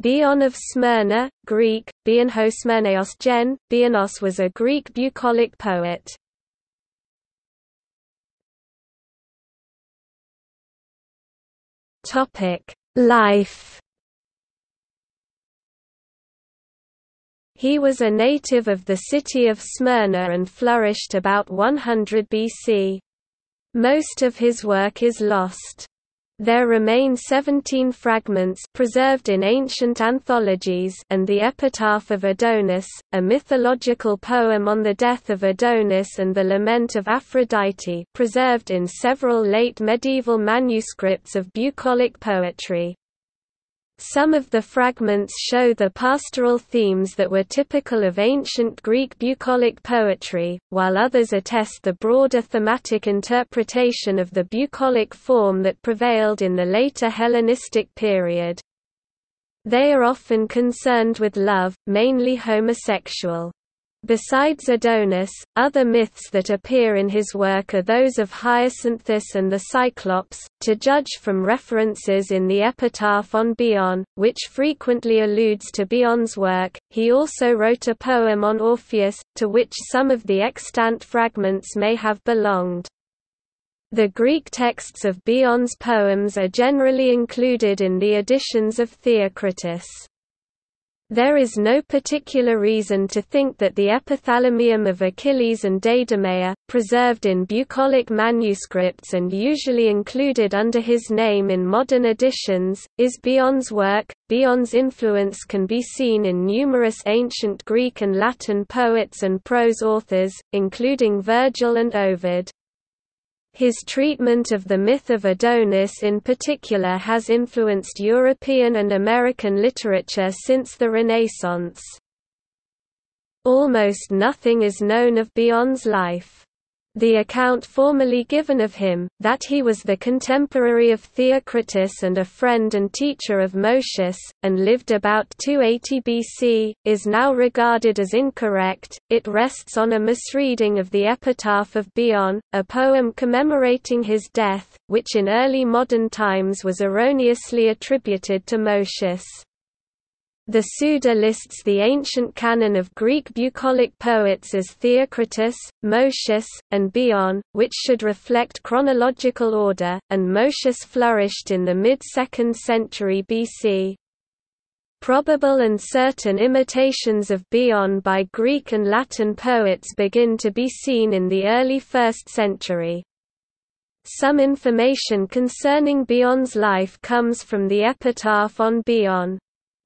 Bion of Smyrna, Greek, Bion gen, Bionos was a Greek bucolic poet. Life He was a native of the city of Smyrna and flourished about 100 BC. Most of his work is lost. There remain 17 fragments preserved in ancient anthologies and the epitaph of Adonis, a mythological poem on the death of Adonis and the lament of Aphrodite preserved in several late medieval manuscripts of bucolic poetry. Some of the fragments show the pastoral themes that were typical of ancient Greek bucolic poetry, while others attest the broader thematic interpretation of the bucolic form that prevailed in the later Hellenistic period. They are often concerned with love, mainly homosexual. Besides Adonis, other myths that appear in his work are those of Hyacinthus and the Cyclops, to judge from references in the epitaph on Bion, which frequently alludes to Bion's work. He also wrote a poem on Orpheus, to which some of the extant fragments may have belonged. The Greek texts of Bion's poems are generally included in the editions of Theocritus. There is no particular reason to think that the epithalamium of Achilles and Deidameia, preserved in bucolic manuscripts and usually included under his name in modern editions, is Bion's work. Bion's influence can be seen in numerous ancient Greek and Latin poets and prose authors, including Virgil and Ovid. His treatment of the myth of Adonis in particular has influenced European and American literature since the Renaissance. Almost nothing is known of Bion's life. The account formerly given of him, that he was the contemporary of Theocritus and a friend and teacher of Moschus, and lived about 280 BC, is now regarded as incorrect. It rests on a misreading of the epitaph of Bion, a poem commemorating his death, which in early modern times was erroneously attributed to Moschus. The Suda lists the ancient canon of Greek bucolic poets as Theocritus, Moschus, and Bion, which should reflect chronological order, and Moschus flourished in the mid-2nd century BC. Probable and certain imitations of Bion by Greek and Latin poets begin to be seen in the early 1st century. Some information concerning Bion's life comes from the epitaph on Bion.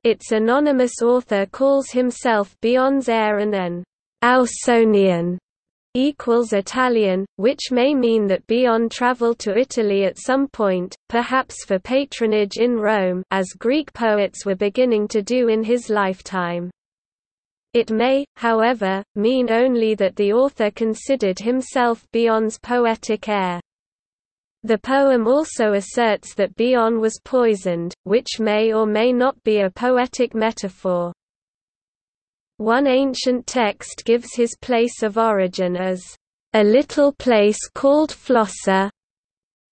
Its anonymous author calls himself Bion's heir and an Ausonian equals Italian, which may mean that Bion traveled to Italy at some point, perhaps for patronage in Rome as Greek poets were beginning to do in his lifetime. It may, however, mean only that the author considered himself Bion's poetic heir. The poem also asserts that Bion was poisoned, which may or may not be a poetic metaphor. One ancient text gives his place of origin as a little place called Phlossa,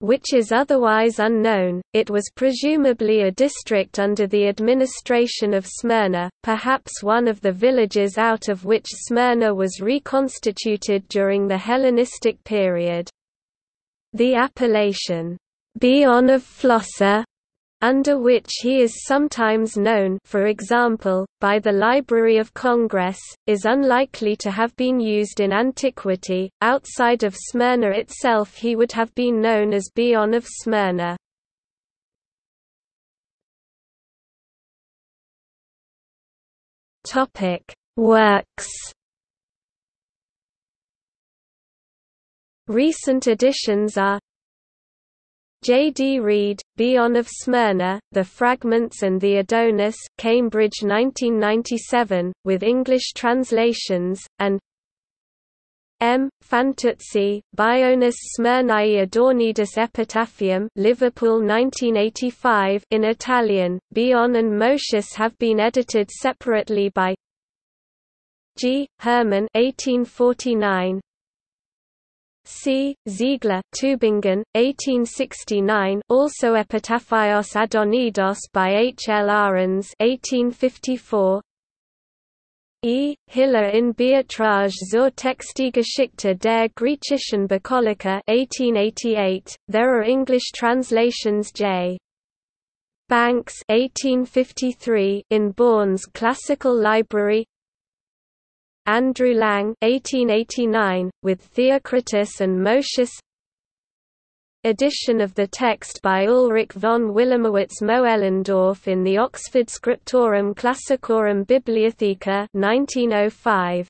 which is otherwise unknown. It was presumably a district under the administration of Smyrna, perhaps one of the villages out of which Smyrna was reconstituted during the Hellenistic period. The appellation, Bion of Phlossa, under which he is sometimes known for example, by the Library of Congress, is unlikely to have been used in antiquity. Outside of Smyrna itself he would have been known as Bion of Smyrna. Works Recent additions are J. D. Reed, Bion of Smyrna, The Fragments and the Adonis, Cambridge 1997, with English translations, and M. Fantuzzi, Bionis Smyrnae Adonidis Epitaphium Liverpool 1985 in Italian, Bion and Moschus have been edited separately by G. Hermann 1849, C. Ziegler, Tübingen, 1869. Also Epitaphios Adonidos by H. L. Ahrens, 1854. E. Hiller in Beiträge zur Textgeschichte der griechischen Bucolica 1888. There are English translations J. Banks 1853 in Bohn's Classical Library Andrew Lang 1889, with Theocritus and Moschus Edition of the text by Ulrich von Wilamowitz Moellendorff in the Oxford Scriptorum Classicorum Bibliotheca 1905.